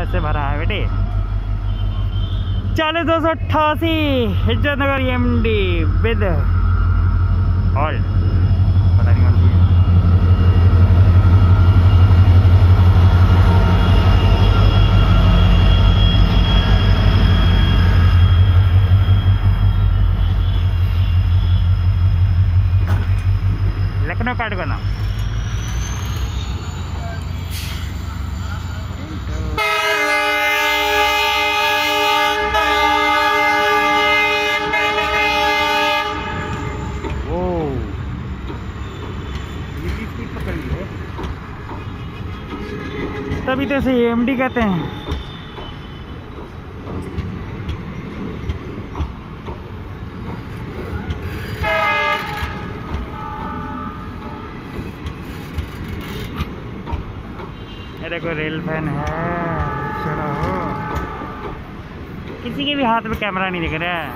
ऐसे भरा है बेटे। चालीस दो सौ अट्ठासी Izzat Nagar M D with all पता नहीं कौन लखनऊ काट को नाम। है तभी तो इसे एमडी कहते हैं। को रेल फ़ैन है। चलो। किसी के भी हाथ में कैमरा नहीं दिख रहा है।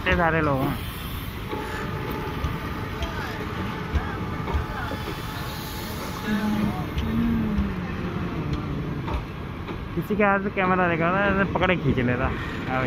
इतने सारे लोग हैं। किसी के हाथ में कैमरा देखा था पकड़े खींच लेता हाँ